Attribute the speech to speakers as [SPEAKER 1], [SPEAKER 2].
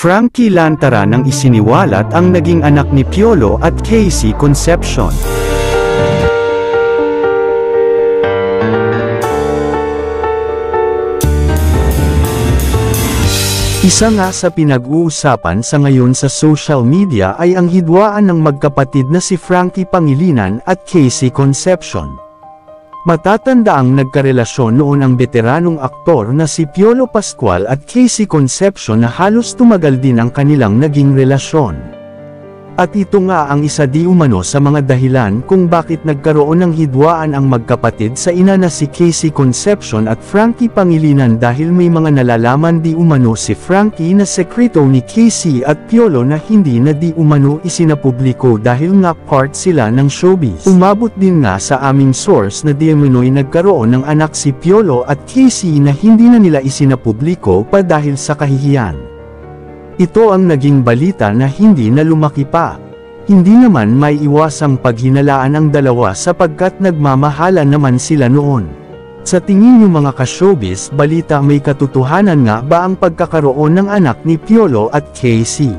[SPEAKER 1] Frankie Lantara nang isiniwalat ang naging anak ni Piolo at Casey Concepcion. Isa nga sa pinag-uusapan sa ngayon sa social media ay ang hidwaan ng magkapatid na si Frankie Pangilinan at Casey Concepcion. Matatandaang nagkarelasyon noon ang veteranong aktor na si Piolo Pascual at Casey Concepcion na halos tumagal din ang kanilang naging relasyon. At ito nga ang isa di umano sa mga dahilan kung bakit nagkaroon ng hidwaan ang magkapatid sa ina na si Casey Concepcion at Frankie Pangilinan dahil may mga nalalaman di umano si Frankie na sekreto ni Casey at Piolo na hindi na di umano isinapubliko dahil nga part sila ng showbiz. Umabot din nga sa aming source na di umano'y nagkaroon ng anak si Piolo at Casey na hindi na nila isinapubliko pa dahil sa kahihiyan. Ito ang naging balita na hindi na lumaki pa. Hindi naman may iwasang paghinalaan ang dalawa sapagkat nagmamahala naman sila noon. Sa tingin niyo mga ka-showbiz balita may katotohanan nga ba ang pagkakaroon ng anak ni Piolo at Casey?